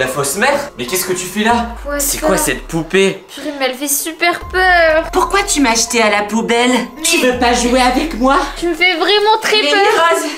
La fausse mère Mais qu'est-ce que tu fais là C'est quoi cette poupée Purée, mais elle fait super peur. Pourquoi tu m'as jeté à la poubelle? Tu veux pas jouer avec moi? Tu me fais vraiment très Mais peur. Rose,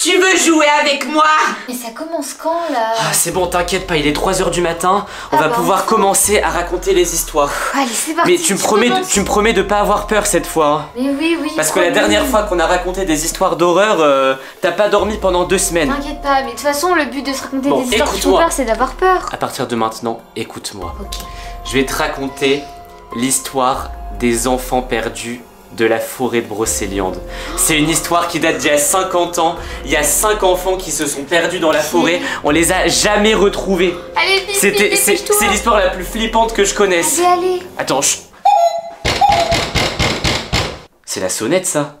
tu veux jouer avec moi Mais ça commence quand là? Ah, c'est bon, t'inquiète pas, il est 3h du matin, on Ah va bah, pouvoir commencer à raconter les histoires. Allez, c'est parti. Mais tu me promets, de, tu me promets de pas avoir peur cette fois. hein. Mais oui, oui. Parce que la dernière fois qu'on a raconté des histoires d'horreur, euh, t'as pas dormi pendant deux semaines. T'inquiète pas, mais de toute façon, le but de se raconter Bon, des histoires qui font peur, c'est d'avoir peur. À partir de maintenant, écoute-moi. Ok. Je vais te raconter l'histoire des enfants perdus de la forêt de Brocéliande. C'est une histoire qui date d'il y a 50 ans. Il y a 5 enfants qui se sont perdus dans la forêt. On les a jamais retrouvés. Allez, C'était, c'est, l'histoire la plus flippante que je connaisse. Allez, allez. Attends, chut. C'est la sonnette ça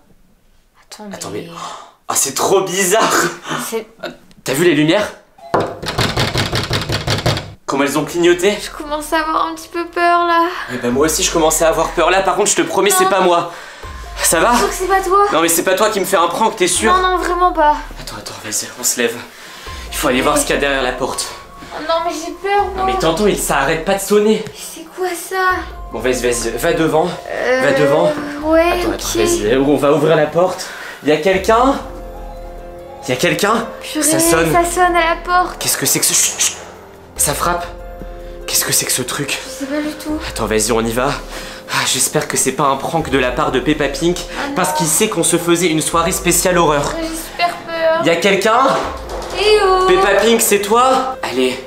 Attends, mais... Attends, mais- Ah, c'est trop bizarre c'est- T'as vu les lumières? Comment elles ont clignoté Je commence à avoir un petit peu peur là. Eh ben moi aussi je commençais à avoir peur là, par contre je te promets c'est pas moi. Ça va Je que c'est pas toi. Non mais c'est pas toi qui me fais un prank, t'es sûr Non, non, vraiment pas. Attends, attends, vas-y, on se lève. Il faut aller voir ce qu'il y a derrière la porte. Oh, non, mais j'ai peur, moi. Non mais t'entends, il ça arrête pas de sonner. C'est quoi ça Bon vas-y, vas-y, va devant. euh... Va devant. Ouais, Attends, attends, vas-y, on va ouvrir la porte. Il y a quelqu'un? Il y a quelqu'un? Purée, Ça sonne. ça sonne à la porte. Qu'est-ce que c'est que ce... Chut, chut. Ça frappe Qu'est-ce que c'est que ce truc Je sais pas du tout. Attends, vas-y, on y va. Ah, J'espère que c'est pas un prank de la part de Peppa Pink, Ah parce qu'il sait qu'on se faisait une soirée spéciale horreur. J'ai super peur. Y a quelqu'un? Peppa Pink, c'est toi? Allez,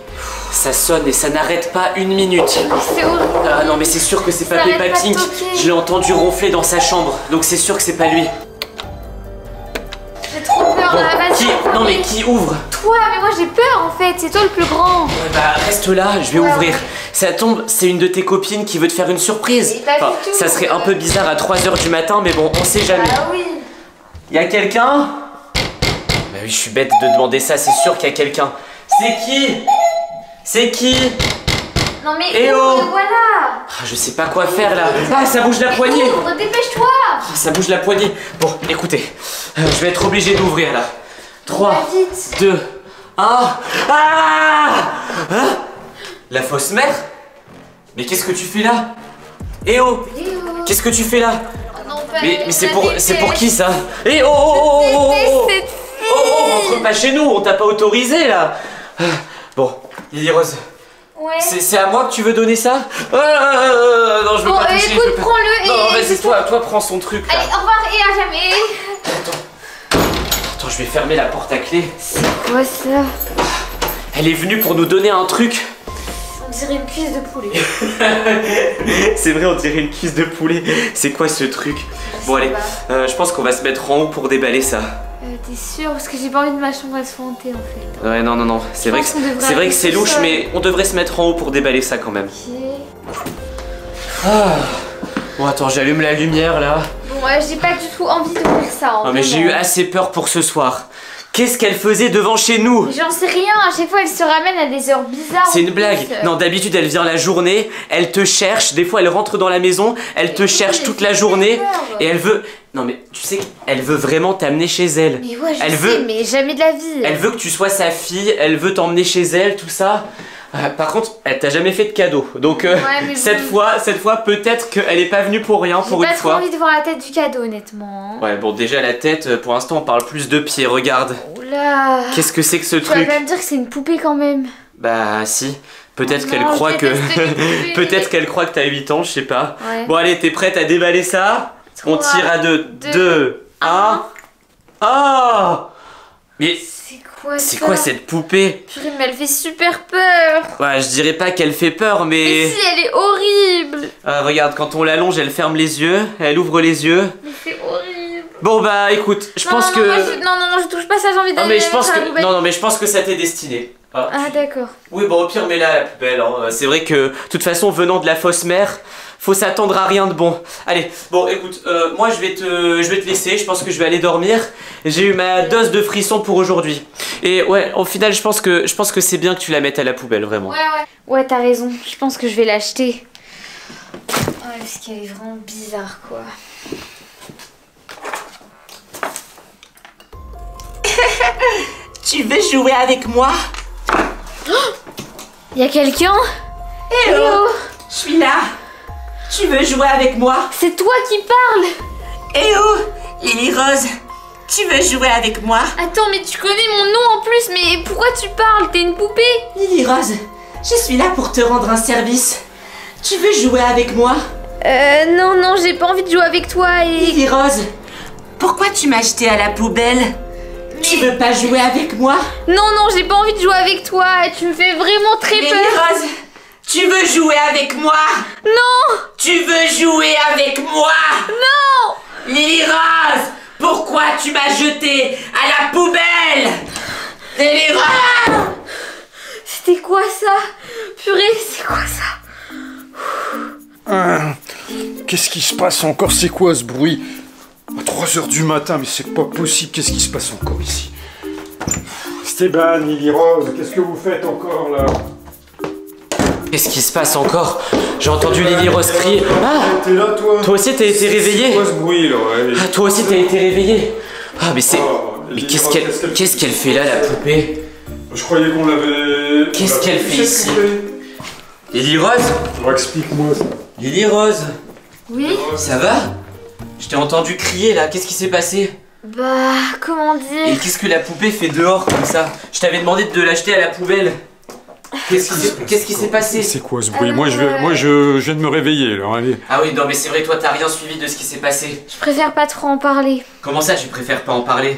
ça sonne et ça n'arrête pas une minute. C'est horrible. Ah non, mais c'est sûr que c'est pas Peppa Pink. Je l'ai entendu ronfler dans sa chambre, donc c'est sûr que c'est pas lui. Bon, vas-y. qui Non, mais qui ouvre Toi, mais moi j'ai peur en fait. C'est toi le plus grand. Ouais, Bah, reste là, je vais Ouais, ouvrir. Ça tombe, c'est une de tes copines qui veut te faire une surprise. Du tout. ça serait un peu bizarre à 3h du matin, mais bon, on sait jamais. Ah oui. Y a quelqu'un? Bah oui, je suis bête de demander ça, c'est sûr qu'il y a quelqu'un. C'est qui? C'est qui? Non mais Eh oh voilà. Ah, Je sais pas quoi faire là. Ah, ça bouge la poignée Ouvre, dépêche-toi. Ah, Ça bouge la poignée. Bon, écoutez, euh, je vais être obligé d'ouvrir là. 3, Va vite. 2, 1. Ah Hein La fausse mère Mais qu'est-ce que tu fais là Eh oh Eh oh. Qu'est-ce que tu fais là Oh non, pas Mais, mais c'est pour, pour qui ça Eh oh oh oh oh oh oh rentre pas chez nous, on t'a pas autorisé là Ah, Bon, Lily Rose, Ouais. c'est à moi que tu veux donner ça Ah, Non, je veux Bon, pas euh, toucher. écoute, prends-le et- Non, vas-y, c'est toi, toi, prends son truc là. Allez, au revoir et à jamais. Attends, je vais fermer la porte à clé. C'est quoi ça? Elle est venue pour nous donner un truc. On dirait une cuisse de poulet. C'est vrai, on dirait une cuisse de poulet. C'est quoi ce truc? Bon, allez, euh, je pense qu'on va se mettre en haut pour déballer ça. T'es sûr Parce que j'ai pas envie de ma chambre à se hanter en fait. Ouais, non, non, non. C'est vrai c'est vrai que c'est louche, mais on devrait se mettre en haut pour déballer ça quand même. Ok. Ah. Bon, attends, j'allume la lumière là. Bon, ouais, j'ai pas du tout envie d'ouvrir ça. hein, Non, mais j'ai eu assez peur pour ce soir. Qu'est-ce qu'elle faisait devant chez nous J'en sais rien, à chaque fois elle se ramène à des heures bizarres. C'est une plus. blague. Non, d'habitude elle vient la journée, elle te cherche, des fois elle rentre dans la maison, elle te cherche toute la journée et elle veut. Non, mais tu sais qu'elle veut vraiment t'amener chez elle. Mais ouais, je Elle sais, veut- mais jamais de la vie. Elle veut que tu sois sa fille, elle veut t'emmener chez elle, tout ça. Euh, par contre, elle t'a jamais fait de cadeau. Donc euh, Ouais, cette fois, cette fois peut-être qu'elle est pas venue pour rien J'ai pour pas une trop fois. envie de voir la tête du cadeau, honnêtement. Ouais, bon déjà la tête, euh, pour l'instant on parle plus de pieds, regarde. Oula. Qu'est-ce que c'est que ce Tu vas truc pas me dire que c'est une poupée quand même. Bah si, peut-être Oh qu'elle croit que peut-être qu'elle croit que t'as 8 ans, je sais pas. Ouais. Bon allez, t'es prête à déballer ça? On tire à deux. deux, 2 1 Ah Mais C'est quoi c'est quoi cette poupée? Purée, mais elle fait super peur. Ouais, je dirais pas qu'elle fait peur, Mais mais si, elle est horrible. Ah, regarde, quand on l'allonge, elle ferme les yeux, elle ouvre les yeux. Mais c'est horrible. Bon bah écoute, je non, pense non, que non, moi, je... non, non, non, je touche pas ça, j'ai envie Non d'aller mais je pense que poubelle. non non mais je pense que ça t'est destiné. Ah, Ah, d'accord. Oui, bon, au pire, mets-la à la poubelle. hein. C'est vrai que, de toute façon, venant de la fausse mère, faut s'attendre à rien de bon. Allez, bon, écoute, euh, moi, je vais, te, je vais te laisser. Je pense que je vais aller dormir. J'ai eu ma dose de frissons pour aujourd'hui. Et ouais, au final, je pense que, je pense que c'est bien que tu la mettes à la poubelle, vraiment. Ouais, ouais. Ouais, t'as raison. Je pense que je vais l'acheter. Ouais, parce qu'elle est vraiment bizarre, quoi. Tu veux jouer avec moi? Y a quelqu'un? Eh oh Je suis là. Tu veux jouer avec moi? C'est toi qui parles. Eh oh Lily Rose Tu veux jouer avec moi? Attends, mais tu connais mon nom en plus, mais pourquoi tu parles? T'es une poupée? Lily Rose, je suis là pour te rendre un service. Tu veux jouer avec moi? Euh, non, non, j'ai pas envie de jouer avec toi et... Lily Rose, pourquoi tu m'as jeté à la poubelle? Tu veux pas jouer avec moi? Non, non, j'ai pas envie de jouer avec toi, tu me fais vraiment très Lily peur. Rose, tu veux jouer avec moi? Non! Tu veux jouer avec moi? Non! Lily Rose, pourquoi tu m'as jeté à la poubelle? Lily Rose! C'était quoi ça? Purée, c'est quoi ça? Ah, Qu'est-ce qui se passe encore? C'est quoi ce bruit? 3h du matin, mais c'est pas possible. Qu'est-ce qui se passe encore ici? Stéban, Lily Rose, qu'est-ce que vous faites encore là? Qu'est-ce qui se passe encore? J'ai entendu Lily Rose crier. Ah! T'es là toi? Toi aussi t'as été quoi ce bruit là? Ouais Ah, toi aussi t'as été réveillée? Ah, mais c'est. Oh, Mais qu'est-ce qu'elle qu'est-ce fait là, la poupée? Je croyais qu'on l'avait. Qu'est-ce qu'elle fait, ici? Lily Rose? Alors, Explique-moi ça. Lily Rose? Oui? Ça va? Je t'ai entendu crier là, qu'est-ce qui s'est passé Bah, comment Et dire qu'est-ce que la poupée fait dehors comme ça Je t'avais demandé de l'acheter à la poubelle. Qu'est-ce qui s'est- passé C'est quoi ce bruit Moi, je, vais- moi je, je viens de me réveiller là. Allez. Ah oui, non mais c'est vrai, toi t'as rien suivi de ce qui s'est passé. Je préfère pas trop en parler. Comment ça, tu préfères pas en parler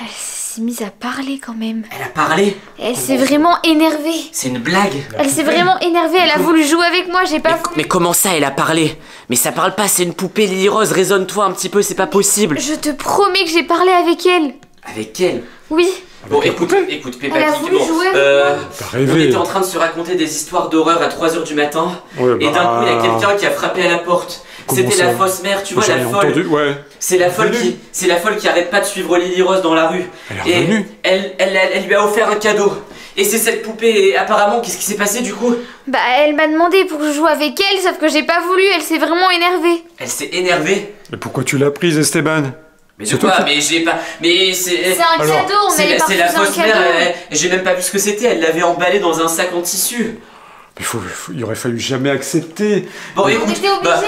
Elle s'est mise à parler quand même. Elle a parlé Elle s'est vraiment énervée. C'est une blague Elle s'est vraiment énervée, elle a voulu jouer avec moi, j'ai pas mais, voulu. mais comment ça, elle a parlé? Mais ça parle pas, c'est une poupée Lily Rose, raisonne-toi un petit peu, c'est pas possible. Je te promets que j'ai parlé avec elle. Avec elle? Oui. Bon, écoute, écoute, Peppa Elle a voulu bon, jouer avec euh, T'as on était en train de se raconter des histoires d'horreur à 3h du matin, Ouais, et d'un coup, il y a bah, quelqu'un qui a frappé à la porte. C'était la fausse mère, tu vois, la folle. entendu, ouais. C'est la folle qui, c'est la folle qui arrête pas de suivre Lily Rose dans la rue. Elle est Et revenue. elle, elle, elle, elle lui a offert un cadeau. Et c'est cette poupée. Et apparemment, qu'est-ce qui s'est passé du coup? Bah, elle m'a demandé pour que je joue avec elle, sauf que j'ai pas voulu, elle s'est vraiment énervée. Elle s'est énervée? Mais pourquoi tu l'as prise, Esteban? Mais C'est de toi quoi qui- Mais j'ai pas. Mais c'est. C'est un Alors, cadeau, on C'est la, la fausse mère. J'ai même pas vu ce que c'était. Elle l'avait emballé dans un sac en tissu. Il, faut, faut- il aurait fallu jamais accepter. Bon, On écoute. était obligés, bah,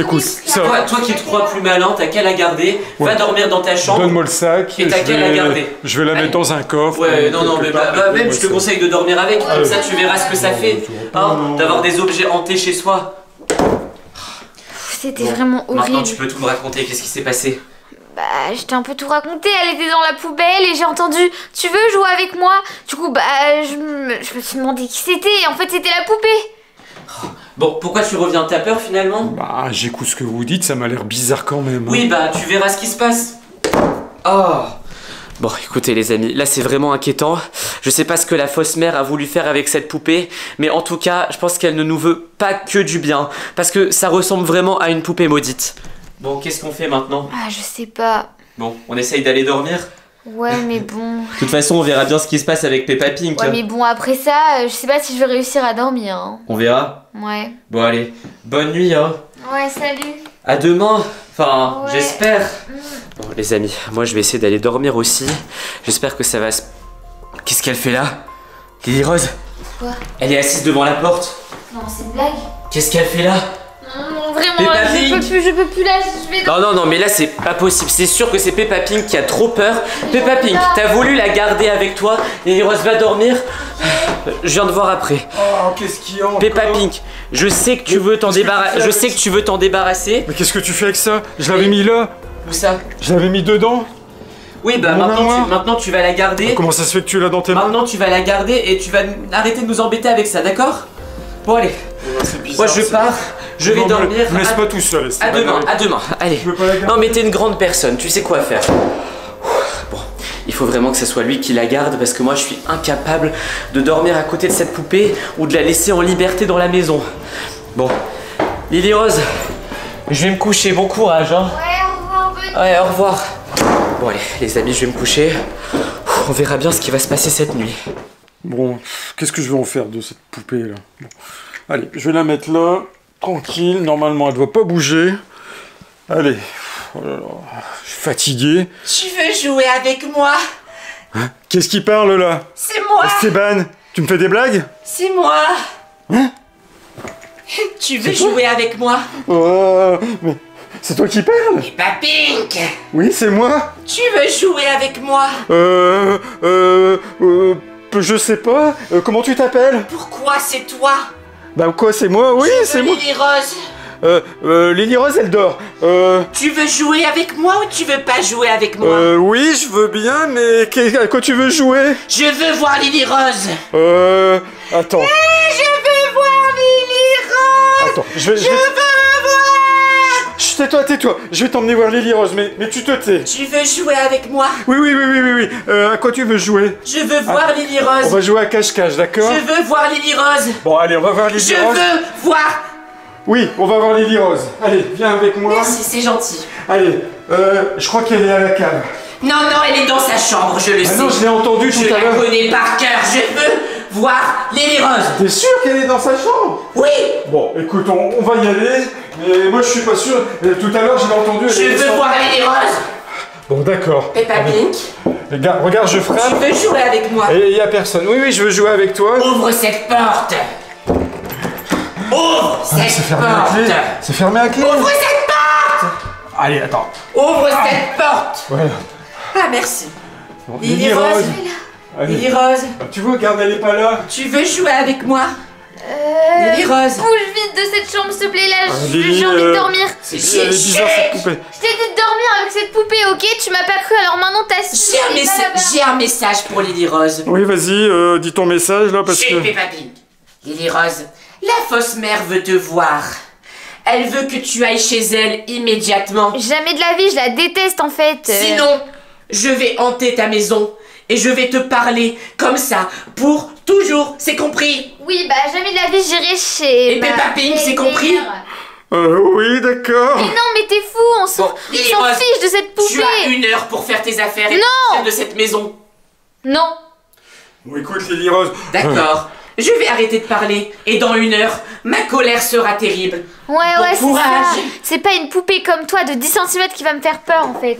écoute, ça- toi, toi qui te crois plus malin, t'as qu'à la garder. Va dormir dans ta chambre. Donne-moi le sac. Et t'as je qu'à la vais- garder. Je vais la Allez. mettre dans un coffre. Ouais, non, non, quelque mais bah, bah, même je te conseille de dormir avec, comme ça tu verras ce que ça fait, hein, Non. d'avoir des objets hantés chez soi. C'était Bon, vraiment Maintenant horrible. tu peux tout me raconter, qu'est-ce qui s'est passé? Bah, je t'ai un peu tout raconté, elle était dans la poubelle et j'ai entendu Tu veux jouer avec moi? Du coup, bah, je me, je me suis demandé qui c'était et en fait, c'était la poupée. Bon, pourquoi tu reviens ta peur finalement? Bah, j'écoute ce que vous dites, ça m'a l'air bizarre quand même. hein. Oui, bah tu verras ce qui se passe. Oh Bon, écoutez les amis, là c'est vraiment inquiétant. Je sais pas ce que la fausse mère a voulu faire avec cette poupée, mais en tout cas, je pense qu'elle ne nous veut pas que du bien, parce que ça ressemble vraiment à une poupée maudite. Bon, qu'est-ce qu'on fait maintenant? Ah, je sais pas. Bon, on essaye d'aller dormir? Ouais, mais bon. De toute façon, on verra bien ce qui se passe avec Peppa Pink. Ouais, mais bon, après ça, euh, je sais pas si je vais réussir à dormir. hein. On verra? Ouais. Bon, allez, bonne nuit, hein. Ouais, salut. À demain. Enfin, Ouais. j'espère. Mm. Bon, les amis, moi je vais essayer d'aller dormir aussi. J'espère que ça va se. Qu'est-ce qu'elle fait là? Lily Rose? Quoi? Elle est assise devant la porte. Non, c'est une blague. Qu'est-ce qu'elle fait là? Vraiment, Peppa je peux plus, je peux plus là, je vais Non, non, non, mais là c'est pas possible. C'est sûr que c'est Peppa Pink qui a trop peur. Peppa Pink, t'as voulu la garder avec toi. Lily Rose va dormir. Je viens de voir après. Oh, qu'est-ce qu'il y a encore Peppa Pink, je sais que tu veux t'en débarrasser. Je sais que tu veux t'en débarrasser. Mais qu'est-ce que tu fais avec ça Je l'avais mis là Où ça Je l'avais mis dedans Oui, bah maintenant tu, maintenant tu vas la garder. Comment ça se fait que tu l'as dans tes mains Maintenant tu vas la garder et tu vas arrêter de nous embêter avec ça, d'accord? Bon allez, bizarre. moi je pars, je vais Non, dormir. Me laisse à, pas tout seul, à demain, allez. à demain. Allez. Non mais t'es une grande personne, tu sais quoi faire. Bon, il faut vraiment que ce soit lui qui la garde parce que moi je suis incapable de dormir à côté de cette poupée ou de la laisser en liberté dans la maison. Bon, Lily Rose, je vais me coucher, bon courage hein. Ouais, au revoir, Ouais, au revoir. Bon allez, les amis, je vais me coucher. On verra bien ce qui va se passer cette nuit. Bon, qu'est-ce que je vais en faire de cette poupée là? Bon. Allez, je vais la mettre là, tranquille. Normalement, elle doit pas bouger. Allez. Oh là là, je suis fatigué. Tu veux jouer avec moi? Qu'est-ce qui parle là? C'est moi! Esteban, Tu me fais des blagues? C'est moi! Hein? Tu veux jouer avec moi? Oh, mais c'est toi qui parles? Pas Pink! Oui, c'est moi. Tu veux jouer avec moi? Euh... Euh... euh je sais pas. Euh, comment tu t'appelles? Pourquoi c'est toi? Bah quoi, c'est moi? Oui, c'est moi. Lily Rose? Euh... Euh... Lily Rose, elle dort. Euh... Tu veux jouer avec moi ou tu veux pas jouer avec moi? Euh... Oui, je veux bien, mais qu'est- à quoi tu veux jouer? Je veux voir Lily Rose. Euh... Attends. Je veux voir Lily Rose. Attends, je vais... Je Je veux Chut, tais-toi, tais-toi. Je vais t'emmener voir Lily Rose, mais, mais tu te tais. Tu veux jouer avec moi? Oui, oui, oui, oui, oui, oui. Euh, à quoi tu veux jouer? Je veux voir Lily Rose On va jouer à cache-cache, d'accord? Je veux voir Lily Rose Bon, allez, on va voir Lily Je Rose. veux voir Oui, on va voir Lily Rose. Allez, viens avec moi. Merci, c'est gentil. Allez, euh, je crois qu'elle est à la cave. Non, non, elle est dans sa chambre, je le Ah sais. non, je l'ai entendu Je tout à la l'heure. connais par cœur. Je veux voir Lily Rose. T'es sûr qu'elle est dans sa chambre? Oui, Bon, écoute, on, on va y aller, mais moi je suis pas sûr. Euh, Tout à l'heure, je l'ai entendu. elle je veux voir Lily Rose. Bon, d'accord. Peppa Pink, Regarde, regarde, je tu frappe. veux jouer avec moi? Et il y a personne. Oui, oui, je veux jouer avec toi. Ouvre cette porte. Ouvre C'est cette fermé à porte. clé. C'est fermé à clé. Ouvre cette porte. Allez, attends. Ouvre cette porte. Voilà. Ah, merci. Bon, Lily Rose. Allez. Lily Rose, Tu vois, regarde, elle est pas là. tu veux jouer avec moi Euh... Lily Rose. Bouge vite de cette chambre, s'il te plaît, là, Ah, j'ai envie de euh, dormir. Elle est bizarre cette poupée. Je t'ai dit de dormir avec cette poupée, ok? Tu m'as pas cru, alors maintenant t'as su. J'ai un, messa- un message pour Lily Rose. Oui, vas-y, euh, dis ton message là Je parce que. Peppa Pig. Lily Rose, la fausse mère veut te voir. Elle veut que tu ailles chez elle immédiatement. Jamais de la vie, je la déteste en fait. Euh, Sinon, je vais hanter ta maison et je vais te parler comme ça pour toujours. C'est compris? Oui, bah jamais de la vie, j'irai chez. Et ma Peppa Pig, c'est compris? Euh, oui, d'accord. Mais non, mais t'es fou, on s'en Bon, fiche de cette Tu as poupée. une heure pour faire tes affaires et Non de cette maison. Non. Bon, écoute, Lily Rose. D'accord. Je vais arrêter de parler et dans une heure, ma colère sera terrible. Ouais, ouais, c'est courage. ça. C'est pas une poupée comme toi de 10 cm qui va me faire peur en fait.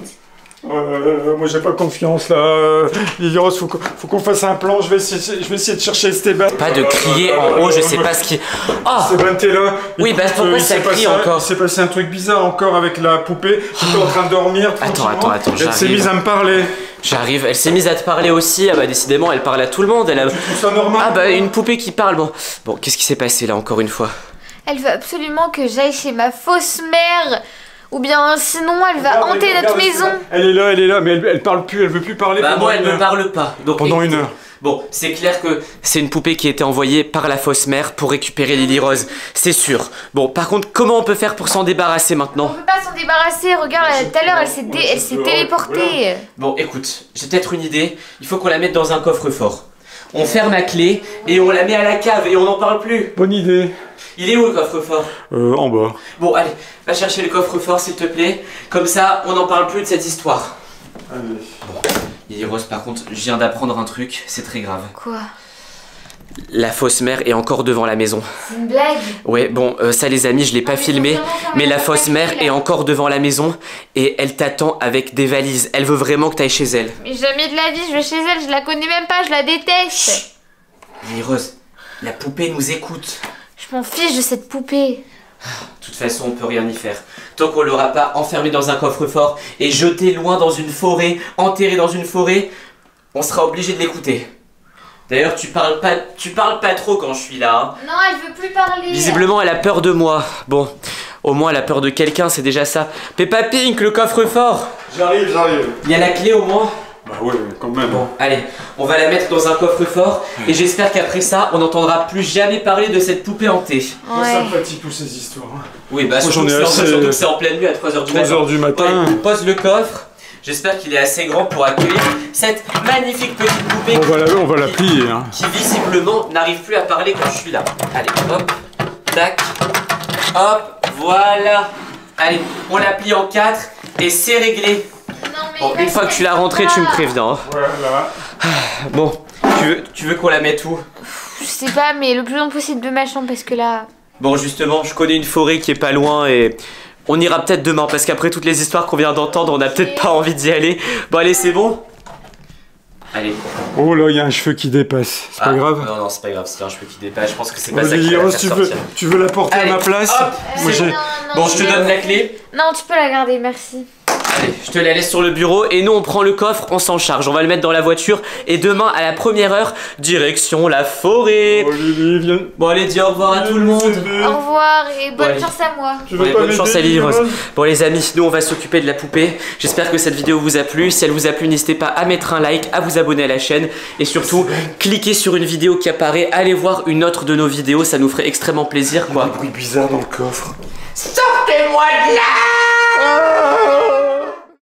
Euh, moi j'ai pas confiance là. Euh, Rose, faut qu'on faut qu'on fasse un plan. Je vais essayer, je vais essayer de chercher Esteban. Pas de crier en haut, je sais pas ce qui. Oh Esteban, t'es là. Oui, bah, pourquoi il ça crie encore Il s'est passé un truc bizarre encore avec la poupée qui était en train de dormir. Attends, attends, attends, Elle s'est mise à me parler. J'arrive, elle s'est mise à te parler aussi. Ah bah décidément, elle parle à tout le monde. Elle a... Tu ça normal Ah bah une poupée qui parle. Bon, bon, qu'est-ce qui s'est passé là encore une fois? Elle veut absolument que j'aille chez ma fausse mère. Ou bien sinon elle va Regarde, hanter regarde, notre maison. Elle est là, elle est là, mais elle, elle parle plus, elle veut plus parler Bah pendant moi, elle une ne heure. parle pas. Donc Pendant une heure. Bon, c'est clair que c'est une poupée qui a été envoyée par la fausse mère pour récupérer Lily Rose, c'est sûr. Bon, par contre, comment on peut faire pour s'en débarrasser On maintenant peut pas s'en débarrasser, regarde, tout à l'heure elle s'est dé- elle s'est téléportée. Bon, écoute, j'ai peut-être une idée. Il faut qu'on la mette dans un coffre-fort. On ferme la clé et on la met à la cave et on n'en parle plus. Bonne idée. Il est où le coffre-fort Euh, en bas. Bon, allez, va chercher le coffre-fort s'il te plaît. Comme ça, on n'en parle plus de cette histoire. Allez. Lily Rose, par contre, je viens d'apprendre un truc, c'est très grave. Quoi? La fausse mère est encore devant la maison. C'est une blague? Ouais, bon, euh, ça les amis, je l'ai pas Ah, filmé, mais la fausse mère est encore devant la maison et elle t'attend avec des valises. Elle veut vraiment que t'ailles chez elle. Mais jamais de la vie, je vais chez elle, je la connais même pas, je la déteste. Lily Rose, la poupée nous écoute. Je m'en fiche de cette poupée. De toute façon, on peut rien y faire. Tant qu'on l'aura pas enfermé dans un coffre-fort et jeté loin dans une forêt, enterré dans une forêt, on sera obligé de l'écouter. D'ailleurs, tu parles pas, tu parles pas trop quand je suis là. hein. Non, elle veut plus parler. Visiblement, elle a peur de moi. Bon, au moins, elle a peur de quelqu'un, c'est déjà ça. Peppa Pink, le coffre-fort. J'arrive, j'arrive. Il y a la clé au moins. Bah ouais, quand même. Bon, allez, on va la mettre dans un coffre-fort et j'espère qu'après ça, on n'entendra plus jamais parler de cette poupée hantée. Ça me Ouais. fatigue toutes ces histoires. hein. Oui, bah surtout, que c'est en- assez. surtout que c'est en pleine nuit à 3h du 3 matin. heures du matin. Ouais, pose le coffre. J'espère qu'il est assez grand pour accueillir cette magnifique petite poupée On va la, on va la plier. Hein. qui visiblement n'arrive plus à parler quand je suis là. Allez, hop, tac, hop, voilà. Allez, on la plie en quatre et c'est réglé. Bon, une fois que tu l'as rentrée, tu me préviens. hein. Voilà. Bon, tu veux, tu veux qu'on la mette où? Je sais pas, mais le plus long possible de ma chambre parce que là. Bon, justement, je connais une forêt qui est pas loin et on ira peut-être demain parce qu'après toutes les histoires qu'on vient d'entendre, on a peut-être pas envie d'y aller. Bon, allez, c'est bon? Allez. Oh là, il y a un cheveu qui dépasse. C'est pas Ah, grave. Non, non, c'est pas grave, c'est un cheveu qui dépasse. Je pense que c'est pas ça Vas-y, qui va tu veux, tu veux la porter Allez, à ma place? hop, Moi, c'est j'ai- Non, non, Bon, je te donne la clé. Non, tu peux la garder, merci. Allez, je te la laisse sur le bureau et nous on prend le coffre, on s'en charge, on va le mettre dans la voiture et demain à la première heure, direction la forêt. Oh, Lily, viens. Bon allez, dis au revoir à tout le monde. Au revoir et bonne chance à moi. Ouais, bonne chance à Lily Rose. Bon les amis, nous on va s'occuper de la poupée. J'espère que cette vidéo vous a plu. Si elle vous a plu, n'hésitez pas à mettre un like, à vous abonner à la chaîne et surtout cliquez sur une vidéo qui apparaît. Allez voir une autre de nos vidéos, ça nous ferait extrêmement plaisir Un quoi. bruit bizarre dans le coffre. Something getting wet now!